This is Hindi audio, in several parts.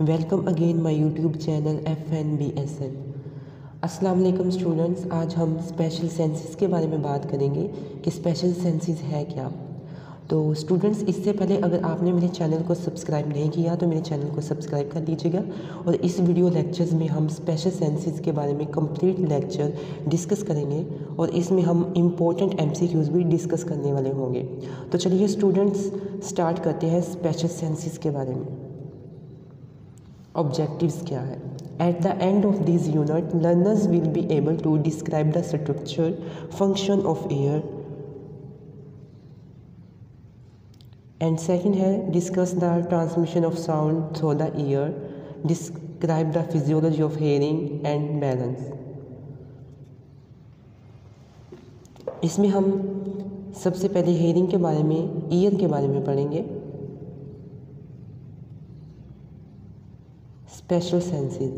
Welcome again my YouTube channel F N B S N वालेकुम स्टूडेंट्स आज हम स्पेशल सेंसेस के बारे में बात करेंगे कि स्पेशल सेंसेस है क्या। तो स्टूडेंट्स इससे पहले अगर आपने मेरे चैनल को सब्सक्राइब नहीं किया तो मेरे चैनल को सब्सक्राइब कर लीजिएगा और इस वीडियो लेक्चर्स में हम स्पेशल सेंसेस के बारे में कंप्लीट लेक्चर डिस्कस करेंगे और इसमें हम इम्पोर्टेंट एम भी डिस्कस करने वाले होंगे। तो चलिए स्टूडेंट्स स्टार्ट करते हैं स्पेशल सेंसेस के बारे में। ऑब्जेक्टिव्स क्या है? At the end of this unit learners will be able to describe the structure function of ear and second है discuss the transmission of sound through the ear describe the physiology of hearing and balance इसमें हम सबसे पहले हेयरिंग के बारे में ईयर के बारे में पढ़ेंगे। Special senses.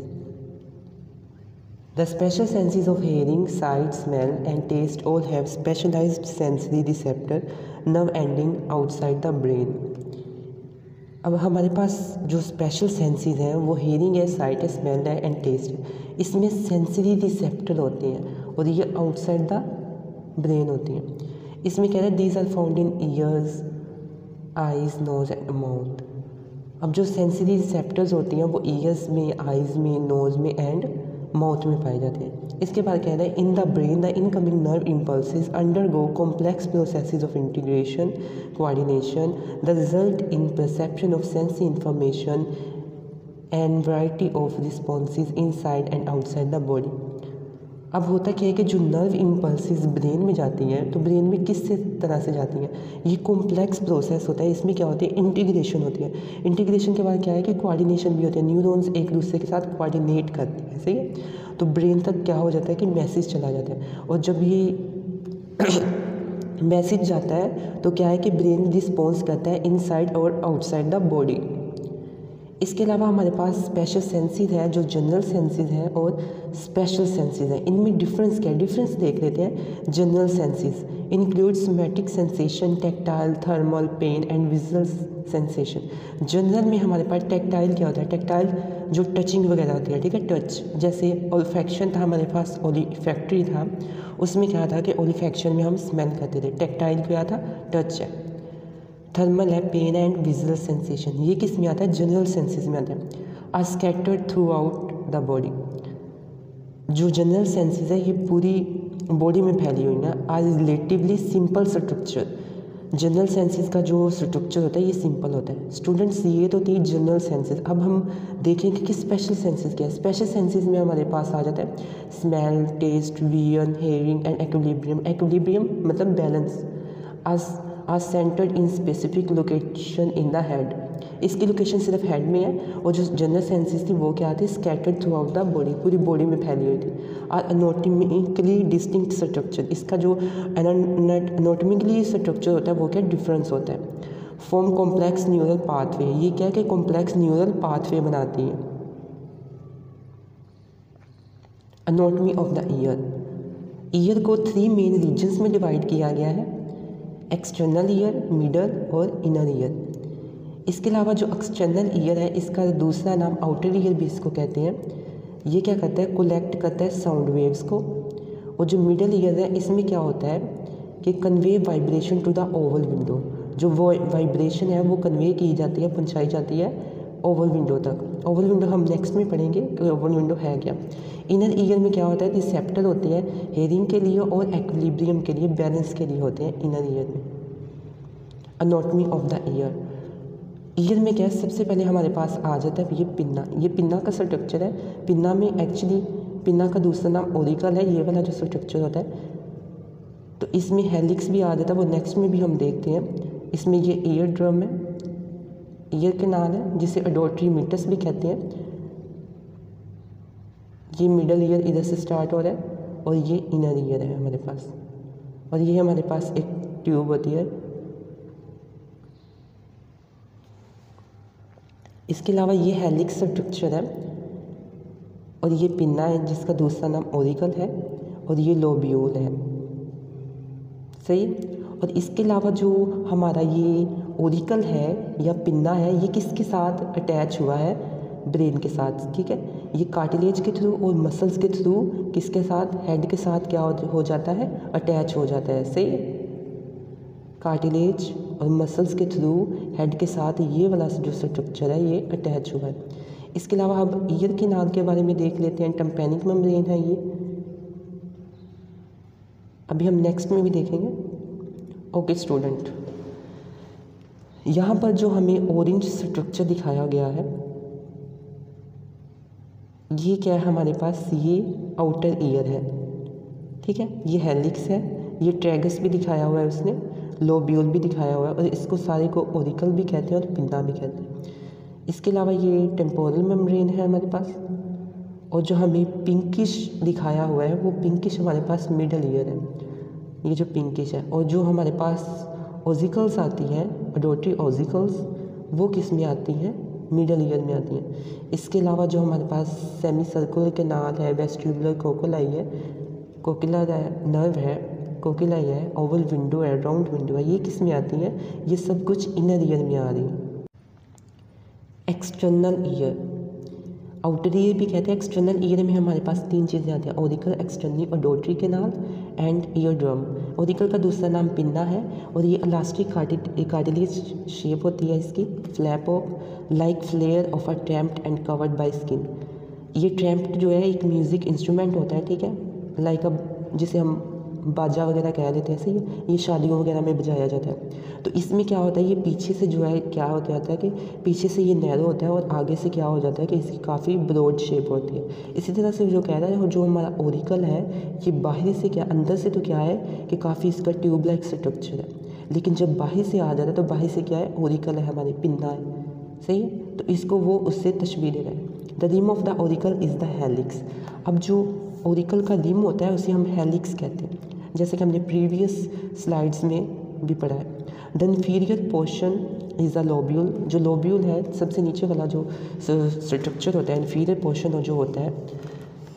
The special senses of hearing, sight, smell, and taste all have specialized sensory receptor nerve ending outside the brain. अब हमारे पास जो स्पेशल सेंसेस हैं वो हेयरिंग है साइट है स्मेल है एंड टेस्ट है इसमें सेंसरी रिसेप्टर होते हैं और ये आउटसाइड द ब्रेन होती हैं इसमें कह रहे हैं these are found in ears eyes nose and mouth अब जो सेंसरी रिसेप्टर्स होती हैं, वो ईयर्स में आइज़ में नोज़ में एंड माउथ में पाए जाते हैं। इसके बाद कह रहे हैं in the brain the incoming nerve impulses undergo complex process of integration coordination the result in perception of sensory information and variety of response inside and outside the body अब होता क्या है कि जो नर्व इम्पल्सिस ब्रेन में जाती हैं तो ब्रेन में किस से तरह से जाती हैं? ये कॉम्प्लेक्स प्रोसेस होता है, इसमें क्या होती है? इंटीग्रेशन होती है। इंटीग्रेशन के बाद क्या है कि कोऑर्डिनेशन भी होती है। न्यूरॉन्स एक दूसरे के साथ कोऑर्डिनेट करते हैं, सही है? तो ब्रेन तक क्या हो जाता है कि मैसेज चला जाता है। और जब ये मैसेज जाता है तो क्या है कि ब्रेन रिस्पॉन्स करता है इनसाइड और आउटसाइड द बॉडी इसके अलावा हमारे पास स्पेशल सेंसेस है, जो जनरल सेंसेस हैं और स्पेशल सेंसेस हैं। इनमें डिफरेंस क्या है? डिफरेंस देख लेते हैं। General senses include somatic sensation tactile thermal pain and visual sensation general में हमारे पास टेक्टाइल क्या होता है? टेक्टाइल जो टचिंग वगैरह होती है, ठीक है? टच जैसे ओलिफेक्शन था, हमारे पास ओलिफैक्ट्री था। उसमें क्या था कि ओलिफेक्शन में हम स्मेल करते थे। टेक्टाइल क्या था? टच है। थर्मल है पेन एंड विजुअल सेंसेशन ये किसमें आता है? जनरल सेंसेस में आता है। Are scattered throughout the body जो जनरल सेंसेस है, ये पूरी बॉडी में फैली हुई ना are relatively simple structure general senses का जो स्ट्रक्चर होता है, ये सिंपल होता है। स्टूडेंट्स ये तो थी जनरल सेंसेस अब हम देखेंगे कि स्पेशल सेंसेस क्या है। स्पेशल सेंसेस में हमारे पास आ जाता है smell taste vision hearing and equilibrium equilibrium मतलब बैलेंस आज are centred in specific location in the head इसकी लोकेशन सिर्फ़ हेड में है और जो जनरल सेंसेस थी वो क्या थी? Scattered throughout the body पूरी बॉडी में फैली हुई थी। आर अनोटमिकली डिस्टिंक्ट स्ट्रक्चर इसका जो अनोटमिकली स्ट्रक्चर होता है, वो क्या डिफरेंस होता है? फॉर्म कॉम्प्लेक्स न्यूरल पाथवे ये क्या है कि कॉम्प्लेक्स न्यूरल पाथवे बनाती है? Anatomy of the ear ear को थ्री मेन रीजन्स में डिवाइड किया गया है। एक्सटर्नल ईयर मिडल और इनर ईयर इसके अलावा जो एक्सटर्नल ईयर है, इसका दूसरा नाम आउटर ईयर भी इसको कहते हैं। ये क्या करता है? कोलेक्ट करता है साउंड वेव्स को। और जो मिडल ईयर है, इसमें क्या होता है कि convey vibration to the oval window जो वो वाइब्रेशन है, वो कन्वे की जाती है, पहुँचाई जाती है। ओवल विंडो तक। ओवल विंडो हम नेक्स्ट में पढ़ेंगे कि ओवल विंडो है क्या? इनर ईयर में क्या होता है? रिसेप्टर होते हैं हेयरिंग के लिए और एक्विलिब्रियम के लिए बैलेंस के लिए होते हैं इनर ईयर में। Anatomy of the ear ear में क्या है? सबसे पहले हमारे पास आ जाता है ये पिन्ना। ये पिन्ना का स्ट्रक्चर है। पिन्ना में एक्चुअली पिन्ना का दूसरा नाम ओरिकल है, ये वाला जो स्ट्रक्चर होता है। तो इसमें हेलिक्स भी आ जाता है, वो नेक्स्ट में भी हम देखते हैं। इसमें ये ईयर ड्रम है। ईयर के नाम है, जिसे अडोट्री मीटस भी कहते हैं। ये मिडल ईयर इधर से स्टार्ट हो रहा है और ये इनर ईयर है हमारे पास। और ये हमारे पास एक ट्यूब होती है। इसके अलावा ये हेलिक्स स्ट्रक्चर है और ये पिन्ना है, जिसका दूसरा नाम ओरिकल है और ये लोब्यूल है। सही? और इसके अलावा जो हमारा ये ओरिकल है या पिन्ना है, ये किसके साथ अटैच हुआ है? ब्रेन के साथ, ठीक है? ये कार्टिलेज के थ्रू और मसल्स के थ्रू किसके साथ हेड के साथ क्या हो जाता है? अटैच हो जाता है, सही? कार्टिलेज और मसल्स के थ्रू हेड के साथ ये वाला जो स्ट्रक्चर है, ये अटैच हुआ है। इसके अलावा अब ईयर के नाल के बारे में देख लेते हैं टम्पेनिक मेम्ब्रेन है ये। अभी हम नेक्स्ट में भी देखेंगे। ओके स्टूडेंट यहाँ पर जो हमें ऑरेंज स्ट्रक्चर दिखाया गया है, ये क्या है हमारे पास? ये आउटर ईयर है। ठीक है? ये हेलिक्स है। ये ट्रैगस भी दिखाया हुआ है उसने। लोब्यूल भी दिखाया हुआ है और इसको सारे को ओरिकल भी कहते हैं और पिंदा भी कहते हैं। इसके अलावा ये टेम्पोरल मेम्ब्रेन है हमारे पास। और जो हमें पिंकिश दिखाया हुआ है, वो पिंकिश हमारे पास मिडल ईयर है। ये जो पिंकिश है। और जो हमारे पास ओजिकल्स आती हैं अडोटरी ओजिकल्स वो किसमें आती हैं? मिडल ईयर में आती हैं। इसके अलावा जो हमारे पास सेमी सर्कुलर केनाल है वेस्ट्यूबुलर कोकोलाई है कोकिला नर्व है कोकिलाई है ओवल विंडो है राउंड विंडो है, ये किसमें आती हैं? ये सब कुछ इनर ईयर में आ रही हैं। एक्सटर्नल ईयर आउटर ईयर भी कहते हैं। एक्सटर्नल ईयर में हमारे पास तीन चीज़ें आती हैं। Auricle external auditory canal and eardrum auricle का दूसरा नाम पिन्ना है और ये इलास्टिक कार्टिलेज शेप होती है इसकी flap of like flare of a trumpet and covered by skin ये ट्रैम्प्ड जो है एक म्यूज़िक इंस्ट्रूमेंट होता है, ठीक है? लाइक अब जिसे हम बाजा वगैरह कह देते हैं सही ये शादियों वगैरह में बजाया जाता है। तो इसमें क्या होता है, ये पीछे से जो है, क्या हो जाता है कि पीछे से ये नैरो होता है और आगे से क्या हो जाता है कि इसकी काफ़ी ब्रॉड शेप होती है। इसी तरह से जो कह रहा है, जो हमारा ओरिकल है, ये बाहर से क्या, अंदर से तो क्या है कि काफ़ी इसका ट्यूब लाइक स्ट्रक्चर है। लेकिन जब बाहर से आ जाता है तो बाहर से क्या है ओरिकल है हमारे पिंदा है। सही? तो इसको वो उससे तस्वीर दे रहा है। The rim of the auricle is the helix अब जो ओरिकल का रिम होता है, उसे हम हेलिक्स कहते हैं। जैसे कि हमने प्रीवियस स्लाइड्स में भी पढ़ा है। The inferior portion is a lobule जो लोब्यूल है, सबसे नीचे वाला जो स्ट्रक्चर होता है इन्फीरियर पोर्शन जो होता है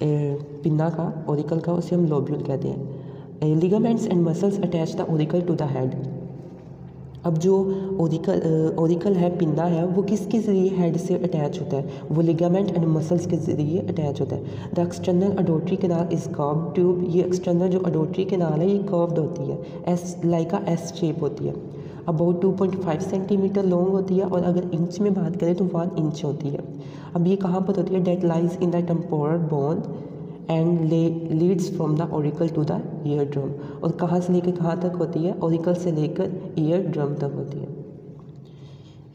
पिन्ना का ओरिकल का, उसे हम लोब्यूल कहते हैं। Ligaments and muscles attach the auricle to the head अब जो ओरिकल ओरिकल है पिंदा है, वो किसके ज़रिए हेड से अटैच होता है? वो लिगामेंट एंड मसल्स के ज़रिए अटैच होता है। The external auditory canal is curve tube ये एक्सटर्नल जो अडोट्री केनाल है, ये कर्व्ड होती है। एस लाइक एस शेप होती है। About two point five centimetre long होती है और अगर इंच में बात करें तो वन इंच होती है। अब ये कहाँ पर होती है? That lies in the temporal bone and leads from the auricle to the eardrum और कहाँ से लेकर, कहाँ तक होती है? ओरिकल से लेकर ईयर ड्रम तक होती है।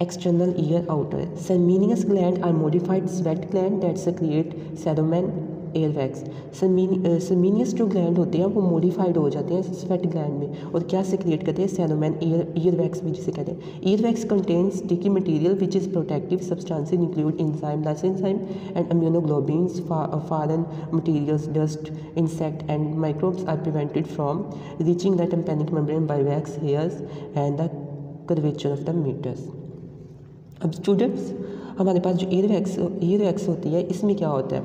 External ear outer ceruminous gland are modified sweat gland that's secrete cerumen ear wax ceruminous जो ग्लैंड होते हैं, वो मॉडिफाइड हो जाते हैं स्वेट ग्लैंड में। और क्या से क्रिएट करते हैं? सेलोमैन ईयर ईयर वैक्स भी जिसे कहते हैं। Ear wax contains sticky material which is protective substances include enzyme lysozyme and immunoglobulins foreign materials dust insect and microbes are prevented from reaching the tympanic membrane by wax hairs and the curvature of the meatus अब स्टूडेंट्स हमारे पास जो ईयर वैक्स ईयर वैक्स होती है, इसमें क्या होता है?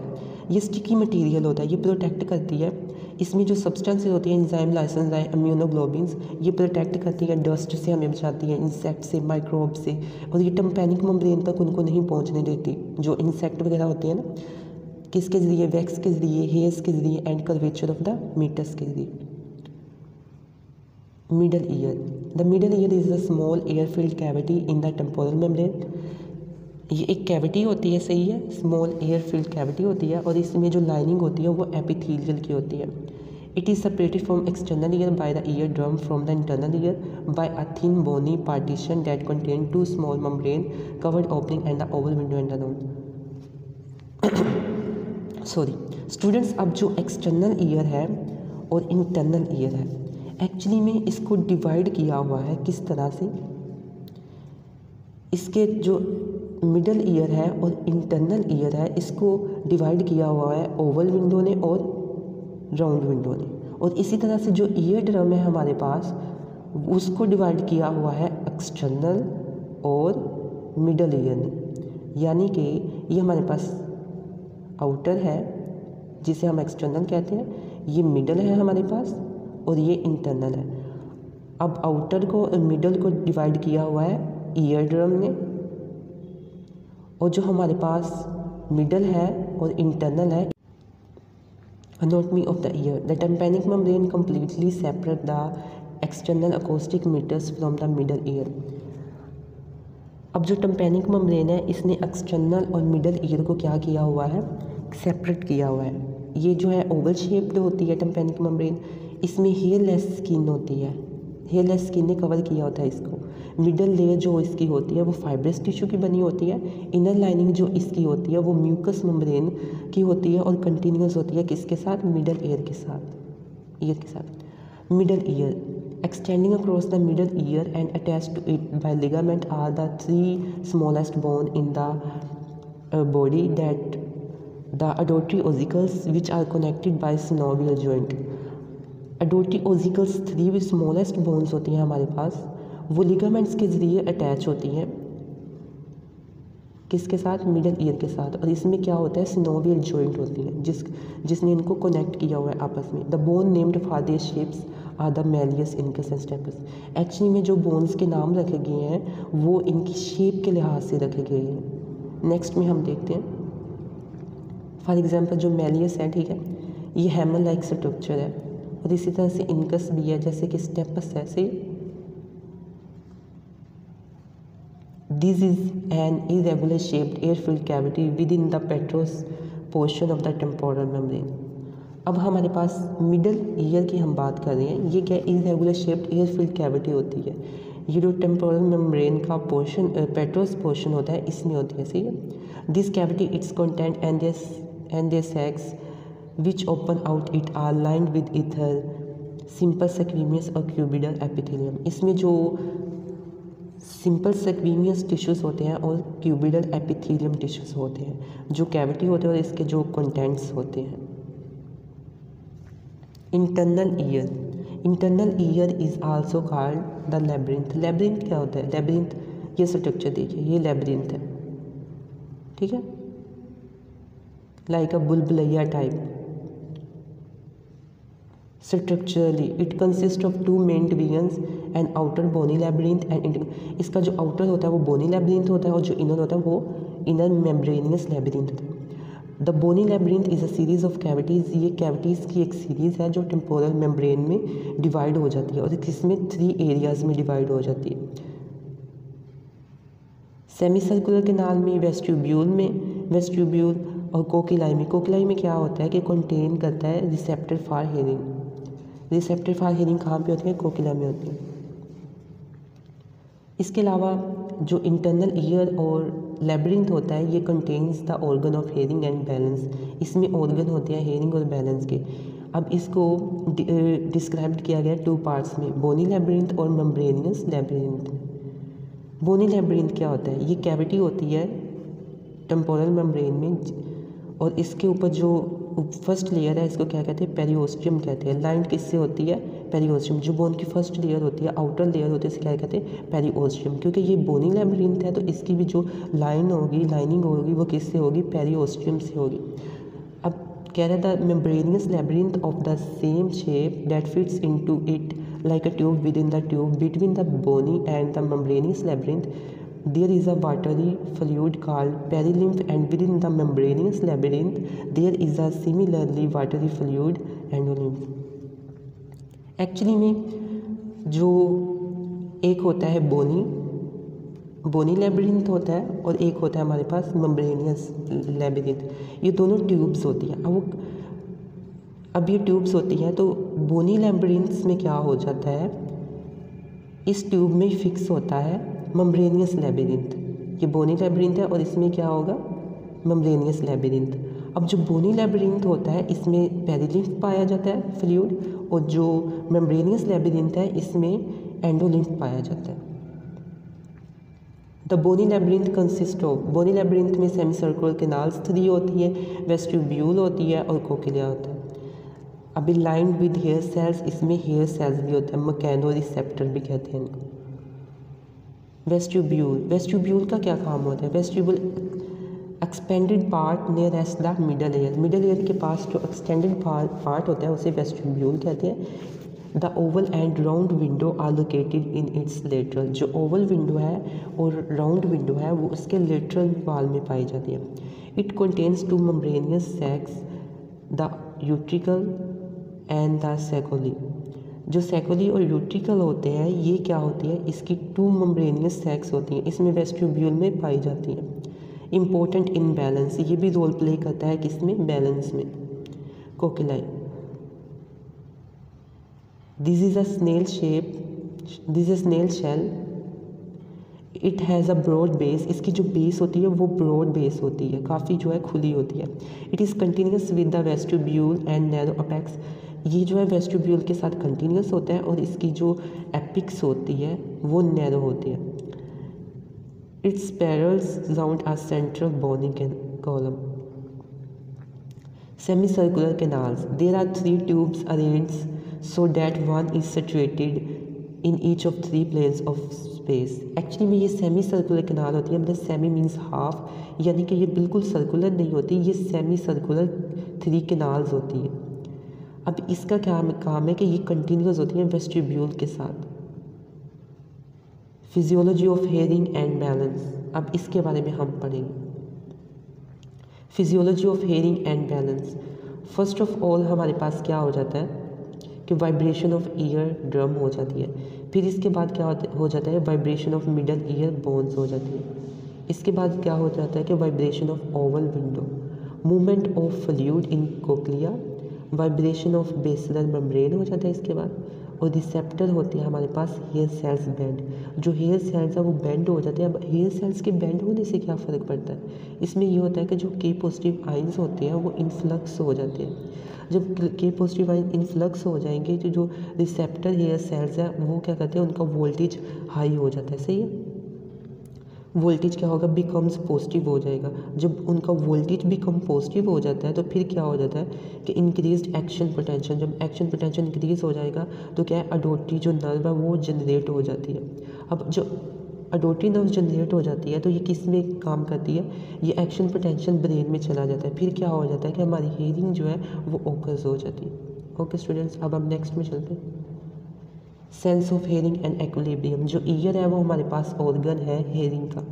ये स्टिकी मटेरियल होता है, ये प्रोटेक्ट करती है। इसमें जो सब्सटेंसेज होती है इंजाइम लाइसेंस है इम्यूनोग्लोबिन्स ये प्रोटेक्ट करती है डस्ट से हमें बचाती है इंसेक्ट से माइक्रोब से। और ये टम्पेनिक मम्ब्रेन तक उनको नहीं पहुँचने देती। जो इंसेक्ट वगैरह होते हैं ना, किसके ज़रिए? वैक्स के ज़रिए हेयर्स के ज़रिए and curvature of the meatus के ज़रिए। Middle ear the middle ear is a small air filled cavity in the temporal membrane ये एक कैविटी होती है, सही है? स्मॉल एयर फ़ील्ड कैविटी होती है और इसमें जो लाइनिंग होती है वो एपिथीलियल की होती है। It is separated from external ear by the eardrum from the internal ear by a thin bony partition that contain two small membrane covered opening and the oval window and the sorry students अब जो एक्सटर्नल ईयर है और इंटरनल ईयर है एक्चुअली में इसको डिवाइड किया हुआ है किस तरह से? इसके जो मिडल ईयर है और इंटरनल ईयर है, इसको डिवाइड किया हुआ है ओवल विंडो ने और राउंड विंडो ने। और इसी तरह से जो ईयर ड्रम है हमारे पास, उसको डिवाइड किया हुआ है एक्सटर्नल और मिडल ईयर ने। यानी कि ये हमारे पास आउटर है, जिसे हम एक्सटर्नल कहते हैं, ये मिडल है हमारे पास और ये इंटरनल है। अब आउटर को और मिडल को डिवाइड किया हुआ है ईयर ड्रम ने। और जो हमारे पास मिडल है और इंटरनल है, anatomy of the ear. The tympanic membrane completely separate the external acoustic meters from the middle ear. अब जो टम्पेनिक मम्ब्रेन है, इसने एक्सटर्नल और मिडल ईयर को क्या किया हुआ है? सेपरेट किया हुआ है। ये जो है ओवल शेप्ड होती है टम्पेनिक मम्ब्रेन इसमें हेयरलेस स्किन होती है। हेयरलेस स्किन ने कवर किया होता है इसको। मिडल लेयर जो इसकी होती है, वो फाइब्रस टिश्यू की बनी होती है इनर लाइनिंग जो इसकी होती है, वो म्यूकस मेम्ब्रेन की होती है और कंटिन्यूस होती है किसके साथ? मिडल ईयर के साथ ईयर के साथ। Middle ear extending across the middle ear and attach to it by ligament are the three smallest bone in the body that the auditory ossicles which are connected by synovial joint auditory ossicles three भी स्मॉलेस्ट बोन्स होती हैं हमारे पास। वो लिगामेंट्स के ज़रिए अटैच होती हैं। किसके साथ? मिडल ईयर के साथ। और इसमें क्या होता है? सिनोवियल जॉइंट होती है, जिस, जिसने इनको कनेक्ट किया हुआ है आपस में। The bone named for this shapes are the malleus incus and stapes actually में जो बोन्स के नाम रखे गए हैं, वो इनकी शेप के लिहाज से रखे गए हैं। नेक्स्ट में हम देखते हैं। फॉर एग्ज़ाम्पल जो मेलियस है, ठीक है, ये हैमर लाइक स्ट्रक्चर है। और इसी तरह से इनकस भी है, जैसे कि स्टेपस है से This is an irregular shaped air-filled cavity within the petrous portion of the temporal membrane. अब हमारे पास मिडल ईयर की हम बात कर रहे हैं। ये क्या irregular shaped air filled cavity होती है? ये जो टेम्पोरल मेम्ब्रेन का पोर्शन पेट्रोस पोर्शन होता है, इसमें होती है, सही है? This cavity its content and this and this sacs which open out it are lined with either simple squamous और क्यूबिडल एपिथेलियम इसमें जो सिंपल सेक्वीनियस टिश्यूज़ होते हैं और क्यूबिडल एपिथेलियम टिश्यूज़ होते हैं, जो कैविटी होते हैं और इसके जो कंटेंट्स होते हैं। Internal ear internal ear is also called the labyrinth labyrinth क्या होता है? लेब्रिंथ ये स्ट्रक्चर देखिए, ये लेब्रिंथ है। ठीक है? Like a बुलबुलैया type structurally. It consist of two main divisions and outer bony labyrinth and इसका जो आउटर होता है वो बोनी labyrinth होता है और जो इनर होता है वो इनर मेम्ब्रेनियस labyrinth होता है। The bony labyrinth is a series of cavities ये कैविटीज़ की एक सीरीज़ है जो टेम्पोरल मेम्ब्रेन में डिवाइड हो जाती है और इसमें थ्री एरियाज़ में डिवाइड हो जाती है। सेमी सर्कुलर केनाल में वेस्ट्यूब्यूल में वेस्ट्यूब्यूल और कोकिलाई में। कोकिलाई में क्या होता है कि कंटेन करता है receptor for hearing receptor for hearing कहाँ पे होती है? कोकिला में होती है। इसके अलावा जो इंटरनल ईयर और लेबरिंथ होता है, ये contains the organ of hearing and balance इसमें ऑर्गन होते हैं हेयरिंग और बैलेंस के। अब इसको डिस्क्राइब किया गया टू पार्ट्स में बोनी लेबरिंथ और मम्ब्रेनियस लेबरिंथ बोनी लेबरिंथ क्या होता है? ये कैविटी होती है टेम्पोरल मेम्ब्रेन में, और इसके ऊपर जो फ़र्स्ट लेयर है, इसको क्या कहते हैं? पेरियोस्टियम कहते हैं। लाइन किससे होती है? पेरियोस्टियम जो बोन की फ़र्स्ट लेयर होती है आउटर लेयर होती है, इसे क्या कहते हैं? पेरियोस्टियम क्योंकि ये बोनी लेबरिंथ है तो इसकी भी जो लाइन होगी लाइनिंग होगी, वो किससे होगी? पेरियोस्टियम से होगी। अब कह रहे the membranous labyrinth of the same shape that fits into it like a tube within the tube between the bony and the membranous labyrinth there is a watery fluid called perilymph and within the membranous labyrinth there is a similarly watery fluid endolymph actually में जो एक होता है बोनी बोनी लेबरिंथ होता है और एक होता है हमारे पास मम्ब्रेनियस लेबरिंथ ये दोनों ट्यूब्स होती हैं अब वो अब ये ट्यूब्स होती हैं तो बोनी लेबरिंथ्स में क्या हो जाता है इस ट्यूब में फिक्स होता है मम्ब्रेनियस लेबरिंथ। ये बोनी लेबरिंथ है और इसमें क्या होगा? Membranous labyrinth. अब जो बोनी लेबरिंथ होता है, इसमें पेरिलिम्फ पाया जाता है फ्लूड और जो मेम्ब्रेनियस लेबरिंथ है, इसमें एंडोलिम्फ पाया जाता है। The bony labyrinth consist of bony labyrinth में सेमी सर्कुलर केनाल्स थ्री होती है वेस्ट्यूब्यूल होती है, और कोकिलिया होता है। अभी लाइन विद हेयर सेल्स इसमें हेयर सेल्स भी होते हैं मकैनो रिसेप्टर भी कहते हैं इनको। वेस्ट्यूब्यूल। वेस्ट्यूब्यूल का क्या काम होता है? Vestibule expanded part near as the middle ear middle ear के पास जो एक्सटेंडेड पार्ट होता है, उसे वेस्ट्यूब्यूल कहते हैं। The oval and round window are located in its lateral जो ओवल विंडो है और राउंड विंडो है, वो उसके लेटरल वाल में पाई जाती है। It contains two membranous sacs the utricle and the saccule जो सेकोली और यूट्रिकल होते हैं, ये क्या होती है? इसकी टू मम्ब्रेनियस सेक्स होती हैं। इसमें वेस्ट्यूब्यूल में पाई जाती हैं। इम्पोर्टेंट इन बैलेंस ये भी रोल प्ले करता है किसमें? बैलेंस में। Cochlea this is a snail shape this is snail shell it has a broad base इसकी जो बेस होती है, वो ब्रॉड बेस होती है। काफ़ी जो है खुली होती है। It is continuous with the vestibule and narrow apex ये जो है वेस्टिब्यूल के साथ कंटिन्यूस होता है और इसकी जो एपिक्स होती है, वो नैरो होती है। Its spirals round a central bony column semicircular canals. There are three tubes arranged so that one is situated in each of three planes of space actually में ये सेमी सर्कुलर कनाल होती है मतलब सेमी मीन्स हाफ़ यानी कि ये बिल्कुल सर्कुलर नहीं होती, ये सेमी सर्कुलर थ्री कनाल्स होती है। अब इसका क्या काम है कि ये कंटिन्यूस होती है वेस्टिब्यूल के साथ? Physiology of hearing and balance अब इसके बारे में हम पढ़ेंगे। Physiology of hearing and balance first of all हमारे पास क्या हो जाता है? कि वाइब्रेशन ऑफ़ ईयर ड्रम हो जाती है। फिर इसके बाद क्या हो जाता है? Vibration of middle ear bones हो जाती है। इसके बाद क्या हो जाता है कि vibration of oval window movement of fluid in cochlea vibration of basilar membrane हो जाता है इसके बाद। और रिसेप्टर होते हैं हमारे पास हेयर सेल्स बैंड जो हेयर सेल्स है वो बैंड हो जाते हैं। अब हेयर सेल्स के बैंड होने से क्या फ़र्क पड़ता है? इसमें ये होता है कि जो के पॉजिटिव आइंस होते हैं वो इन्फ्लक्स हो जाते हैं। जब के पॉजिटिव आइन इन्फ्लक्स हो जाएँगे तो जो रिसेप्टर हेयर सेल्स है वो क्या करते हैं? उनका वोल्टेज हाई हो जाता है। सही है? वोल्टेज क्या होगा? बिकम्स पॉजिटिव हो जाएगा। जब उनका वोल्टेज बिकम पॉजिटिव हो जाता है तो फिर क्या हो जाता है कि इंक्रीज एक्शन पोटेंशियल जब एक्शन पोटेंशियल इंक्रीज हो जाएगा तो क्या है? अडोटी जो नर्व है, वो जनरेट हो जाती है। अब जो अडोटी नर्व जनरेट हो जाती है तो ये किसमें काम करती है? ये एक्शन पोटेंशियल ब्रेन में चला जाता है। फिर क्या हो जाता है कि हमारी हेयरिंग जो है, वो ओकस हो जाती है। ओके स्टूडेंट्स अब हम नेक्स्ट में चलते हैं। Sense of hearing and equilibrium जो ईयर है वो हमारे पास ऑर्गन है हेयरिंग का।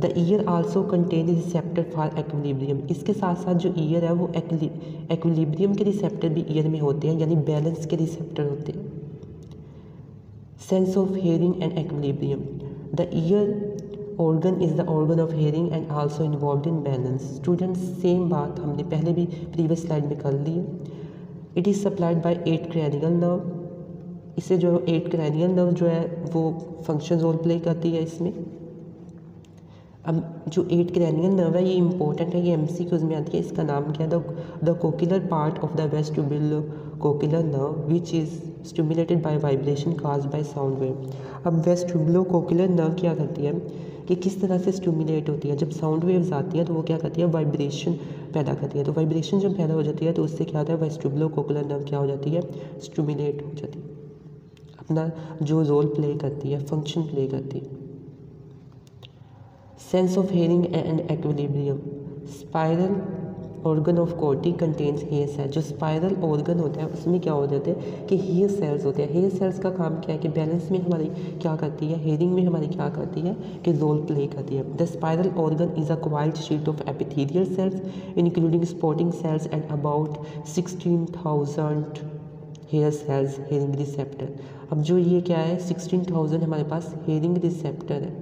The ear also contain receptor for equilibrium इसके साथ साथ जो ईयर है वो एक्विलिब्रियम के रिसेप्टर भी ईयर में होते हैं, यानी बैलेंस के रिसेप्टर होते हैं। Sense of hearing and equilibrium the ear organ is the organ of hearing and also involve in balance students same बात हमने पहले भी प्रीवियस स्लाइड में कर ली है। It is supplied by eight cranial nerve इससे जो एट क्रैनियल नर्व जो है, वो फ़ंक्शन रोल प्ले करती है इसमें। अब जो एट क्रैनियल नर्व है, ये इंपॉर्टेंट है, ये एम सी क्यूज में आती है, इसका नाम क्या है? The cochlear part of the vestibulocochlear nerve which is stimulated by vibration cause by sound wave अब वेस्ट ट्यूबिलो कोकिलर नर्व क्या करती है? कि किस तरह से स्टिमुलेट होती है? जब साउंड वेव्स आती हैं तो वो क्या करती है? वाइब्रेशन पैदा करती है। तो वाइब्रेशन जब पैदा हो जाती है तो उससे क्या होता है? वेस्ट ट्यूबिलो कोकुलर नर्व क्या हो जाती है? स्टिमुलेट हो जाती है। अपना जो रोल प्ले करती है फ़ंक्शन प्ले करती है। Sense of hearing and equilibrium spiral organ of Corti contains hair cell जो स्पायरल ऑर्गन होता है, उसमें क्या हो जाता है कि हेयर सेल्स होते हैं। हेयर सेल्स का काम क्या है कि बैलेंस में हमारी क्या करती है हेयरिंग में हमारी क्या करती है कि रोल प्ले करती है। The spiral organ is a coiled sheet of epithelial cells including supporting cells and about sixteen thousand hair cells, hearing receptor. अब जो ये क्या है सिक्सटीन थाउज़ेंड हमारे पास हेयरिंग रिसेप्टर है।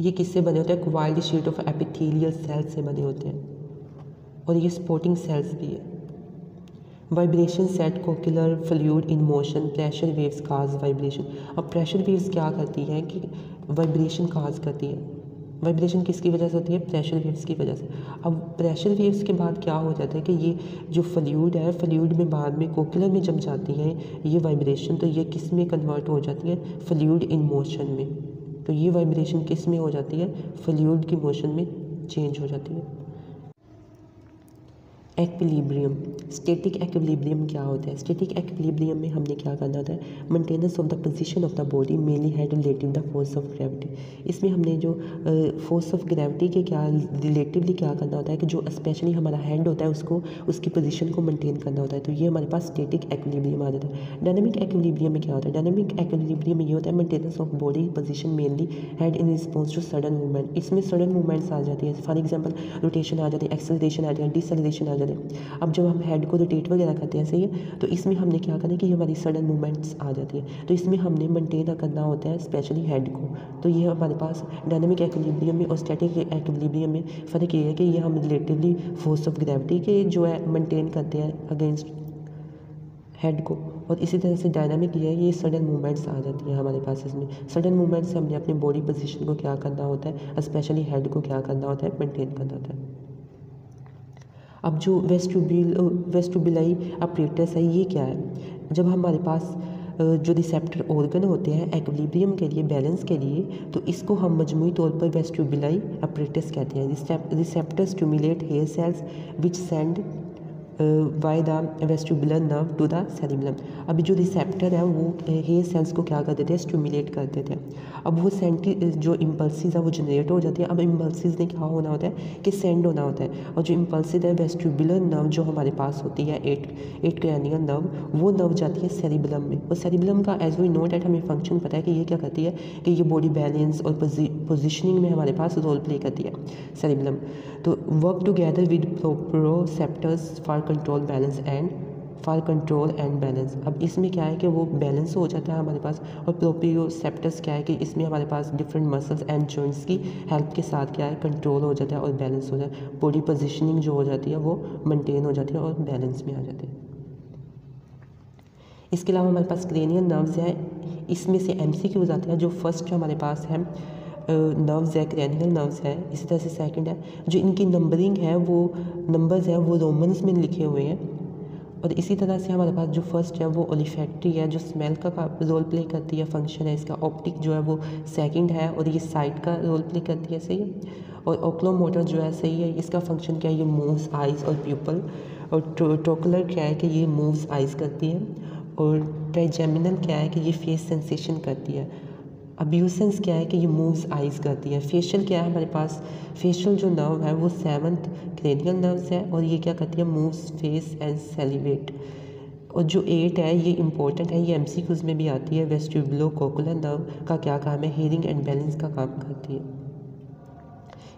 ये किससे बने होते हैं? Coiled sheet of epithelial cells से बने होते हैं। और ये स्पोर्टिंग सेल्स भी है। Vibration set cochlear fluid in motion pressure waves cause vibration अब प्रेशर वेव्स क्या करती हैं कि वाइब्रेशन काज करती है? वाइब्रेशन किसकी वजह से होती है? प्रेशर वेव्स की वजह से। अब प्रेशर वेव्स के बाद क्या हो जाता है कि ये जो फ्लूड है फ्लूड में बाद में कोकुलर में जम जाती है, ये वाइब्रेशन तो ये किसमें कन्वर्ट हो जाती है? फ्लूड इन मोशन में। तो ये वाइब्रेशन किसमें हो जाती है? फ्लूड की मोशन में चेंज हो जाती है। एक्विलिब्रियम स्टेटिक एक्विलिब्रियम क्या होता है? स्टेटिक एक्विलिब्रियम में हमने क्या करना होता है maintenance of the position of the body mainly है relative the force of gravity इसमें हमने जो फोर्स ऑफ़ ग्रेविटी के क्या रिलेटिवली क्या करना होता है कि जो स्पेशली हमारा हैंड होता है उसको, उसकी पोजीशन को मेंटेन करना होता है। तो ये हमारे पास स्टेटिक एक्विलिब्रियम आ जाता है। डायनेमिक एक्विलिब्रियम में क्या होता है? डायनेमिक एक्विलिब्रियम में ये होता है maintenance of body position mainly head in response to sudden movement इसमें सडन मूवमेंट्स आ जाती है। फॉर एग्ज़ाम्पल रोटेशन आ जाती है एक्सेलरेशन आ जाती है डिसलेशन आ जाती है। अब जब हम हेड को रोटेट वगैरह करते हैं, सही है? तो इसमें हमने क्या करना है कि हमारी सडन मूवमेंट्स आ जाती है। तो इसमें हमने मेंटेन करना होता है स्पेशली हेड को। तो ये हमारे पास डायनेमिक एक्विलिब्रियम में और स्टैटिक एक्विलिब्रियम में फ़र्क ये है कि ये हम रिलेटिवली फोर्स ऑफ़ ग्रेविटी के जो है मेंटेन करते हैं अगेंस्ट हेड को। और इसी तरह से डायनामिक ये है, ये सडन मूवमेंट्स आ जाती है हमारे पास इसमें। सडन मूवमेंट्स से हमने अपनी बॉडी पोजीशन को क्या करना होता है? स्पेशली हेड को क्या करना होता है? मेंटेन करना होता है। अब जो वेस्टुबिल वेस्टुबिलाई अपरेटस है, ये क्या है? जब हमारे पास जो रिसेप्टर ऑर्गन होते हैं एक्विलिब्रियम के लिए बैलेंस के लिए तो इसको हम मजमू तौर पर वेस्टुबिलाई अपरेटस कहते हैं। Receptor stimulate hair cells which send by the vestibular nerve to the cerebellum अभी जो रिसेप्टर है, वो हेयर सेल्स को क्या कर देते हैं? स्टिमुलेट कर देते हैं। अब वो सेंटी जो इम्पल्सिस है, वो जनरेट हो जाती है। अब इम्पल्सिस ने क्या होना होता है? कि सेंड होना होता है। और जो इम्पल्सिस है वेस्टिबुलर नर्व जो हमारे पास होती है एट एट क्रैनियल नर्व वो नर्व जाती है सेरिबलम में। और सेरिबलम का एज वी नो एट हमें फ़ंक्शन पता है कि ये क्या करती है? कि ये बॉडी बैलेंस और पोजिशनिंग में हमारे पास रोल प्ले करती है सेरिबलम तो work together with proprioceptors for control balance and for control and balance अब इसमें क्या है कि वो बैलेंस हो जाता है हमारे पास और प्रोपियोसेप्टस क्या है कि इसमें हमारे पास डिफरेंट मसल्स एंड जॉइंट्स की हेल्प के साथ क्या है कंट्रोल हो जाता है और बैलेंस हो जाता है। बॉडी पोजिशनिंग जो हो जाती है वो मेनटेन हो जाती है और बैलेंस में आ जाती है। इसके अलावा हमारे पास क्रेनियल नर्व्स हैं, इसमें से एम सी क्यूज़ आते हैं, जो फ़र्स्ट जो हमारे पास है नर्व्स है क्रैनियल नर्व्स है, इसी तरह से सेकंड है। जो इनकी नंबरिंग है, वो नंबर्स हैं, वो रोमन्स में लिखे हुए हैं। और इसी तरह से हमारे पास जो फ़र्स्ट है, वो ओलिफैक्ट्री है, जो स्मेल का रोल प्ले करती है फ़ंक्शन है, इसका ऑप्टिक जो है, वो सेकंड है, और ये साइट का रोल प्ले करती है, सही और ओक्लोमोटर जो है, सही है, इसका फ़ंक्शन क्या है, ये मूव्स आइज़ और प्यूपल और टोकुलर क्या है कि ये मूव्स आइज़ करती है। और ट्राइजेमिनल क्या है कि ये फेस सेंसेशन करती है। अब्यूसेंस क्या है कि ये मूव्स आइज़ करती है? फेशियल क्या है हमारे पास? फेशियल जो नर्व है वो सेवन्थ क्रेनियल नर्व्स है और ये क्या करती है? मूव्स फेस एंड सेलिवेट और जो एट है, ये इंपॉर्टेंट है, ये एम सी क्यूज में भी आती है वेस्टिबुलो कोकुलर नर्व का क्या काम है? हेयरिंग एंड बैलेंस का काम करती है।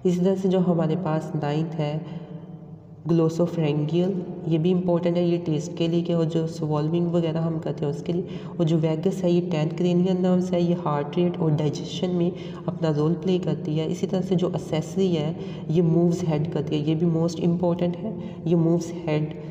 इसी तरह से जो हमारे पास नाइन्थ है ग्लोसोफ्रेंगियल ये भी इंपॉर्टेंट है, ये टेस्ट के लिए कि और जो सॉल्विंग वगैरह हम करते हैं, उसके लिए और जो वैगस है, ये टेंथ क्रेनियल नर्व्स है ये हार्ट रेट और डाइजेशन में अपना रोल प्ले करती है। इसी तरह से जो असेसरी है, ये मूव्स हेड करती है। ये भी मोस्ट इंपॉर्टेंट है। ये मूव्स हेड